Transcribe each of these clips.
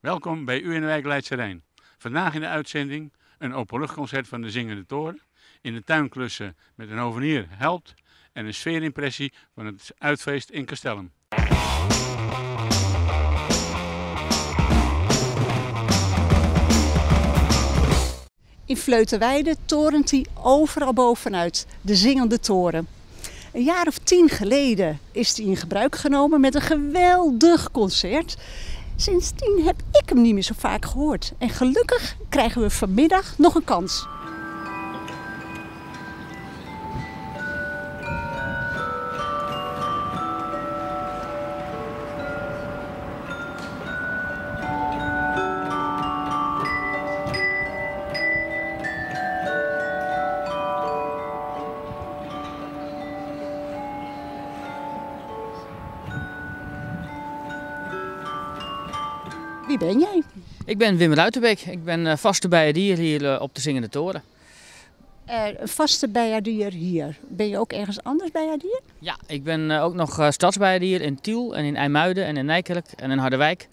Welkom bij u in de wijk. Vandaag in de uitzending een openluchtconcert van de Zingende Toren. In de tuinklussen met een hovenier helpt en een sfeerimpressie van het uitfeest in Castellum. In Vleuterweide torent hij overal bovenuit, de Zingende Toren. Een jaar of tien geleden is hij in gebruik genomen met een geweldig concert. Sindsdien heb ik hem niet meer zo vaak gehoord. En gelukkig krijgen we vanmiddag nog een kans. Wie ben jij? Ik ben Wim Ruitenbeek. Ik ben eh, vaste bijendier hier eh, op de Zingende Toren. Een vaste bijaardier hier. Ben je ook ergens anders bijaardier? Ja, ik ben eh, ook nog eh, stadsbijendier in Tiel en in IJmuiden en in Nijkerk en in Harderwijk.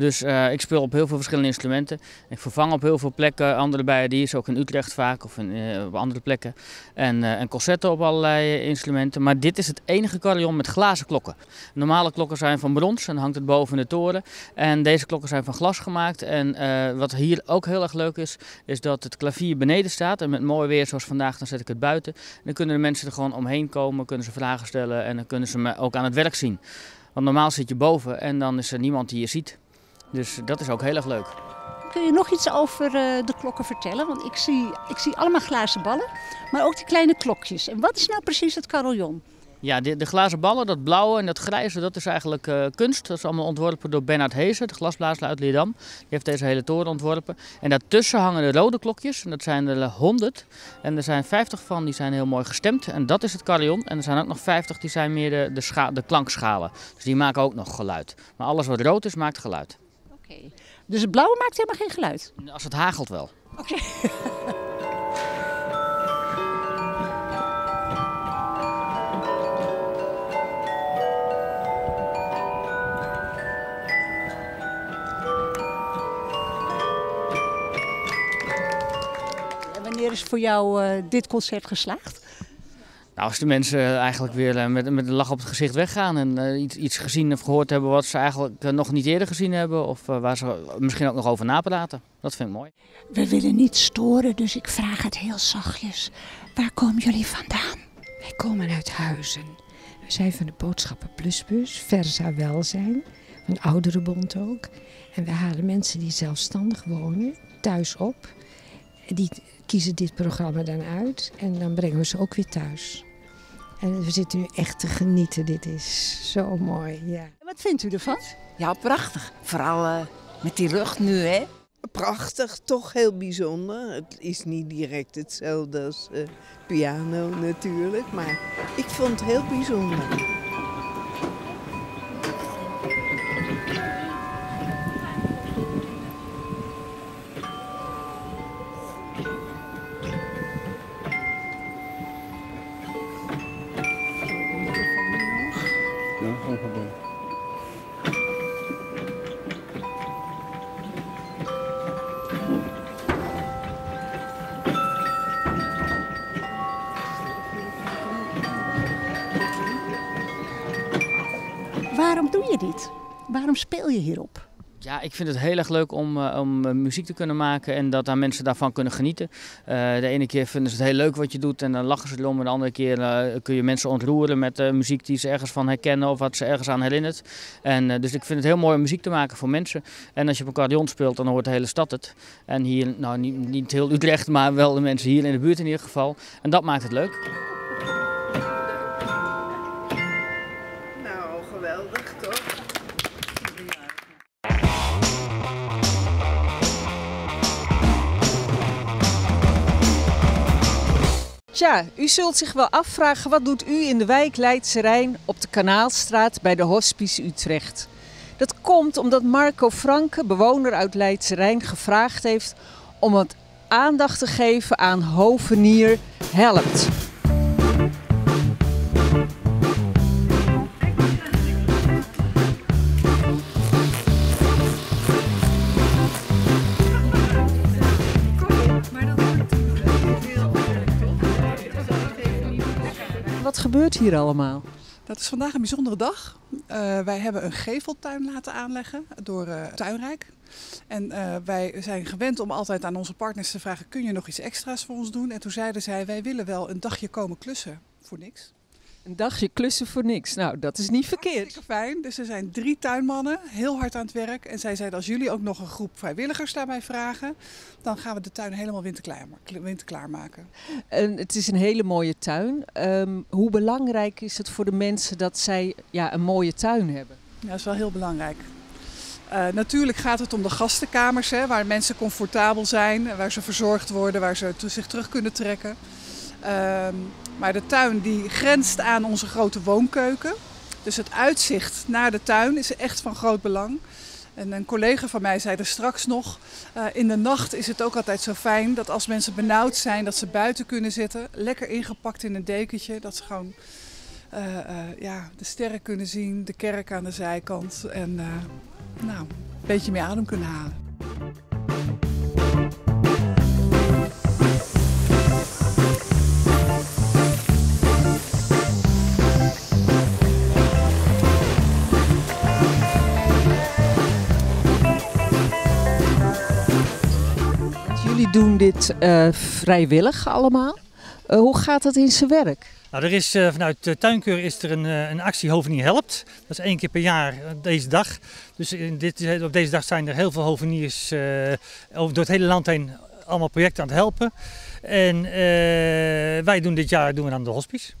Dus eh, ik speel op heel veel verschillende instrumenten. Ik vervang op heel veel plekken andere bijendiers, ook in Utrecht vaak of in, op andere plekken. En, eh, en concerten op allerlei instrumenten. Maar dit is het enige carillon met glazen klokken. Normale klokken zijn van brons en hangt het boven de toren. En deze klokken zijn van glas gemaakt. En wat hier ook heel erg leuk is, is dat het klavier beneden staat. En met mooi weer zoals vandaag, dan zet ik het buiten. En dan kunnen de mensen er gewoon omheen komen, kunnen ze vragen en dan kunnen ze me ook aan het werk zien. Want normaal zit je boven en dan is er niemand die je ziet. Dus dat is ook heel erg leuk. Kun je nog iets over eh, de klokken vertellen? Want ik zie, ik zie allemaal glazen ballen, maar ook die kleine klokjes. En wat is nou precies het carillon? Ja, de, de glazen ballen, dat blauwe en dat grijze, dat is eigenlijk eh, kunst. Dat is allemaal ontworpen door Bernard Heesen, de glasblazer uit Leerdam. Die heeft deze hele toren ontworpen. En daartussen hangen de rode klokjes, en dat zijn er 100. En er zijn 50 van, die zijn heel mooi gestemd. En dat is het carillon. En er zijn ook nog 50, die zijn meer de, de, scha- de klankschalen. Dus die maken ook nog geluid. Maar alles wat rood is, maakt geluid. Oké. Dus het blauwe maakt helemaal geen geluid? Als het hagelt wel. Oké. wanneer is voor jou eh, dit concert geslaagd? Nou, als de mensen eigenlijk weer eh, met, met een lach op het gezicht weggaan en eh, iets, iets gezien of gehoord hebben wat ze eigenlijk nog niet eerder gezien hebben of waar ze misschien ook nog over napraten. Dat vind ik mooi. We willen niet storen, dus ik vraag het heel zachtjes. Waar komen jullie vandaan? Wij komen uit Huizen. We zijn van de Boodschappen Plusbus, Versa Welzijn, van Ouderenbond ook. En we halen mensen die zelfstandig wonen thuis op. Die kiezen dit programma dan uit en dan brengen we ze ook weer thuis. En we zitten nu echt te genieten. Dit is zo mooi, ja. Wat vindt u ervan? Ja, prachtig. Vooral eh, met die lucht nu, hè? Prachtig, toch heel bijzonder. Het is niet direct hetzelfde als eh, piano natuurlijk, maar ik vond het heel bijzonder. Waarom doe je dit? Waarom speel je hierop? Ja, ik vind het heel erg leuk om, eh, om eh, muziek te kunnen maken en dat daar mensen daarvan kunnen genieten. Eh, de ene keer vinden ze het heel leuk wat je doet en dan lachen ze erom. En de andere keer kun je mensen ontroeren met muziek die ze ergens van herkennen of wat ze ergens aan herinnert. En, dus ik vind het heel mooi om muziek te maken voor mensen. En als je op een carillon speelt, dan hoort de hele stad het. En hier, nou niet, niet heel Utrecht, maar wel de mensen hier in de buurt in ieder geval. En dat maakt het leuk. Tja, u zult zich wel afvragen wat doet u in de wijk Leidse Rijn op de Kanaalstraat bij de Hospice Utrecht. Dat komt omdat Marco Franke, bewoner uit Leidse Rijn, gevraagd heeft om wat aandacht te geven aan Hovenier Helpt. Hier allemaal? Dat is vandaag een bijzondere dag. Uh, wij hebben een geveltuin laten aanleggen door uh, Tuinrijk. En uh, wij zijn gewend om altijd aan onze partners te vragen: kun je nog iets extra's voor ons doen? En toen zeiden zij: wij willen wel een dagje komen klussen voor niks. Een dagje klussen voor niks. Nou, dat is niet verkeerd. Hartstikke fijn. Dus er zijn drie tuinmannen heel hard aan het werk. En zij zeiden, als jullie ook nog een groep vrijwilligers daarbij vragen... dan gaan we de tuin helemaal winterklaar, winterklaar maken. En het is een hele mooie tuin. Um, hoe belangrijk is het voor de mensen dat zij ja, een mooie tuin hebben? Ja, dat is wel heel belangrijk. Uh, natuurlijk gaat het om de gastenkamers, hè, waar mensen comfortabel zijn, waar ze verzorgd worden, waar ze zich terug kunnen trekken. Uh, maar de tuin die grenst aan onze grote woonkeuken. Dus het uitzicht naar de tuin is echt van groot belang. En een collega van mij zei er straks nog, uh, in de nacht is het ook altijd zo fijn dat als mensen benauwd zijn, dat ze buiten kunnen zitten. Lekker ingepakt in een dekentje, dat ze gewoon uh, uh, ja, de sterren kunnen zien, de kerk aan de zijkant en nou, een beetje meer adem kunnen halen. Doen dit uh, vrijwillig allemaal. Uh, hoe gaat dat in zijn werk? Nou, er is, uh, vanuit de tuinkeur is er een, een actie Hovenier Helpt. Dat is één keer per jaar deze dag. Dus in dit, op deze dag zijn er heel veel hoveniers over door het hele land heen allemaal projecten aan het helpen. En wij doen dit jaar doen we dan de hospice.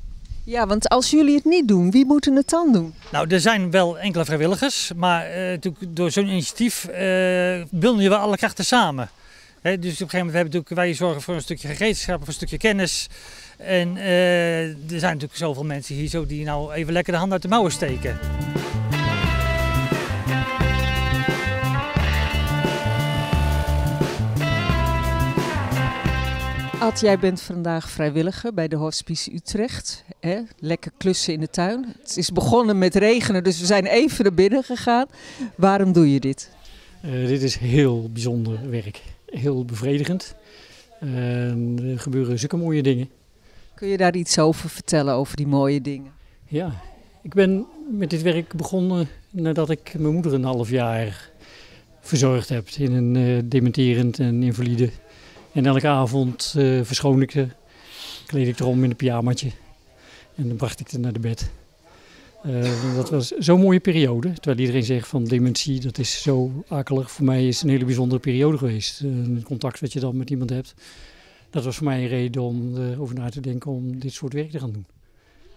Ja, want als jullie het niet doen, wie moeten het dan doen? Nou, er zijn wel enkele vrijwilligers, maar door zo'n initiatief bundelen we alle krachten samen. He, dus op een gegeven moment hebben natuurlijk, wij zorgen voor een stukje gereedschap, voor een stukje kennis. En uh, er zijn natuurlijk zoveel mensen hier zo die nou even lekker de hand uit de mouwen steken. Ad, jij bent vandaag vrijwilliger bij de Hospice Utrecht. Hè? Lekker klussen in de tuin. Het is begonnen met regenen, dus we zijn even naar binnen gegaan. Waarom doe je dit? Uh, dit is heel bijzonder werk heel bevredigend. En er gebeuren zulke mooie dingen. Kun je daar iets over vertellen, over die mooie dingen? Ja, ik ben met dit werk begonnen nadat ik mijn moeder een half jaar verzorgd heb in een uh, dementerend en invalide. En elke avond uh, verschoon ik ze, kleed ik erom in een pyjamaatje en dan bracht ik ze naar de bed. Uh, dat was zo'n mooie periode. Terwijl iedereen zegt van dementie, dat is zo akelig. Voor mij is het een hele bijzondere periode geweest. Uh, een contact wat je dan met iemand hebt. Dat was voor mij een reden om erover na te denken om dit soort werk te gaan doen.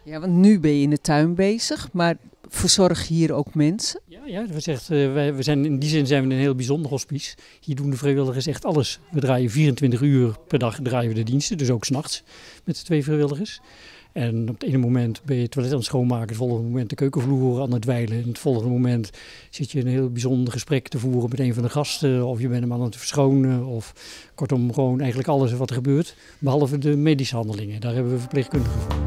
Ja, want nu ben je in de tuin bezig, maar verzorg je hier ook mensen? Ja, ja we, zegt, uh, wij, we zijn, in die zin zijn we een heel bijzonder hospice. Hier doen de vrijwilligers echt alles. We draaien 24 uur per dag draaien we de diensten, dus ook s'nachts met de twee vrijwilligers. En op het ene moment ben je het toilet aan het schoonmaken, het volgende moment de keukenvloer aan het dweilen. En het volgende moment zit je een heel bijzonder gesprek te voeren met een van de gasten. Of je bent hem aan het verschonen. Of kortom, gewoon eigenlijk alles wat er gebeurt. Behalve de medische handelingen. Daar hebben we verpleegkundigen voor.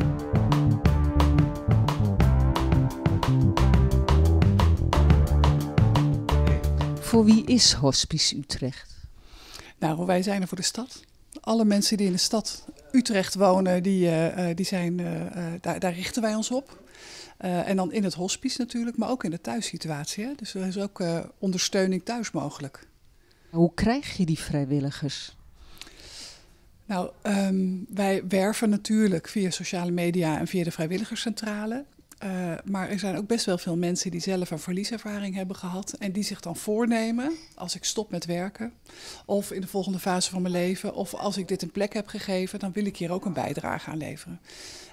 Voor wie is Hospice Utrecht? Nou, wij zijn er voor de stad. Alle mensen die in de stad Utrecht wonen, die, uh, die zijn, uh, daar, daar, richten wij ons op. en dan in het hospice natuurlijk, maar ook in de thuissituatie. Hè? Dus er is ook ondersteuning thuis mogelijk. Hoe krijg je die vrijwilligers? Nou, um, wij werven natuurlijk via sociale media en via de vrijwilligerscentrale. Uh, maar er zijn ook best wel veel mensen die zelf een verlieservaring hebben gehad. En die zich dan voornemen, als ik stop met werken, of in de volgende fase van mijn leven, of als ik dit een plek heb gegeven, dan wil ik hier ook een bijdrage aan leveren.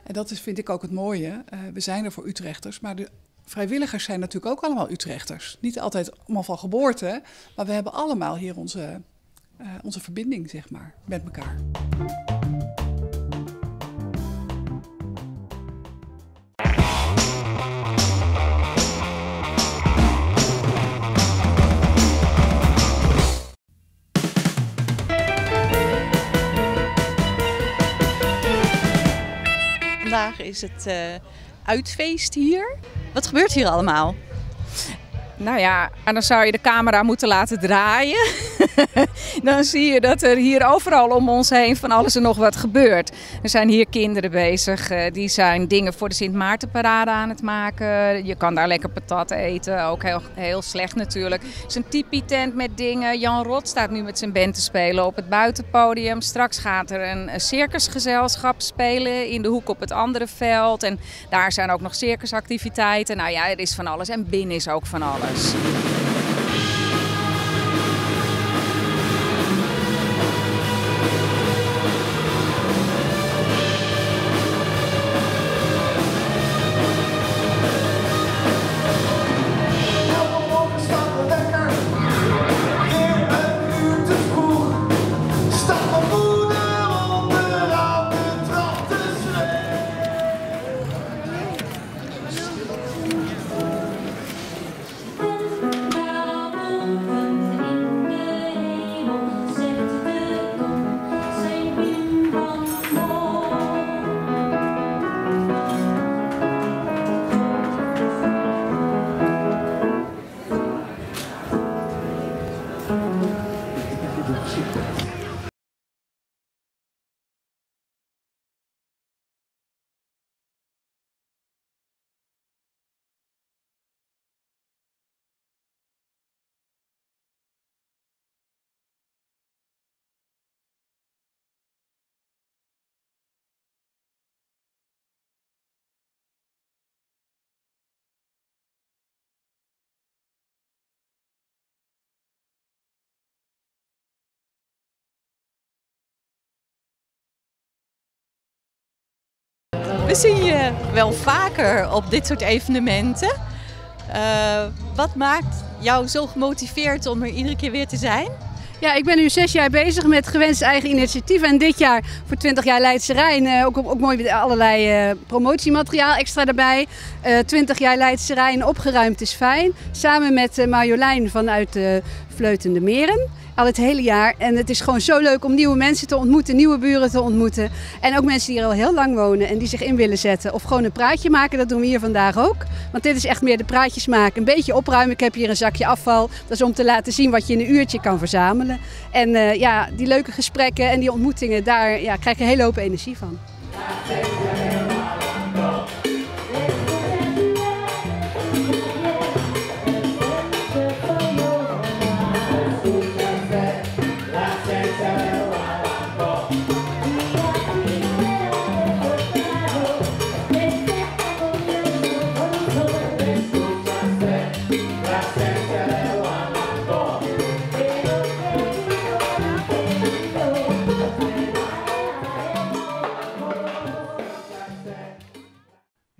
En dat is, vind ik ook het mooie. Uh, we zijn er voor Utrechters, maar de vrijwilligers zijn natuurlijk ook allemaal Utrechters. Niet altijd allemaal van geboorte, maar we hebben allemaal hier onze, uh, onze verbinding, zeg maar, met elkaar. Het uh, uitfeest hier. Wat gebeurt hier allemaal? Nou ja, en dan zou je de camera moeten laten draaien. dan zie je dat er hier overal om ons heen van alles en nog wat gebeurt. Er zijn hier kinderen bezig, eh, die zijn dingen voor de Sint Maartenparade aan het maken. Je kan daar lekker patat eten, ook heel, heel slecht natuurlijk. Het is een tipi-tent met dingen. Jan Rot staat nu met zijn band te spelen op het buitenpodium. Straks gaat er een circusgezelschap spelen in de hoek op het andere veld. En daar zijn ook nog circusactiviteiten. Nou ja, er is van alles. En binnen is ook van alles. We zien je wel vaker op dit soort evenementen. Uh, wat maakt jou zo gemotiveerd om er iedere keer weer te zijn? Ja, ik ben nu zes jaar bezig met gewenst eigen initiatief. En dit jaar voor 20 jaar Leidse Rijn. Uh, ook, ook mooi met allerlei uh, promotiemateriaal extra erbij. 20 jaar Leidse Rijn opgeruimd is fijn. Samen met Marjolein vanuit de Vleutende Meren al het hele jaar. En het is gewoon zo leuk om nieuwe mensen te ontmoeten, nieuwe buren te ontmoeten. En ook mensen die er al heel lang wonen en die zich in willen zetten. Of gewoon een praatje maken, dat doen we hier vandaag ook. Want dit is echt meer de praatjes maken. Een beetje opruimen. Ik heb hier een zakje afval. Dat is om te laten zien wat je in een uurtje kan verzamelen. En uh, ja, die leuke gesprekken en die ontmoetingen, daar ja, krijg je een hele hoop energie van.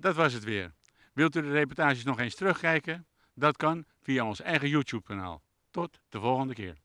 Dat was het weer. Wilt u de reportages nog eens terugkijken? Dat kan via ons eigen YouTube kanaal. Tot de volgende keer.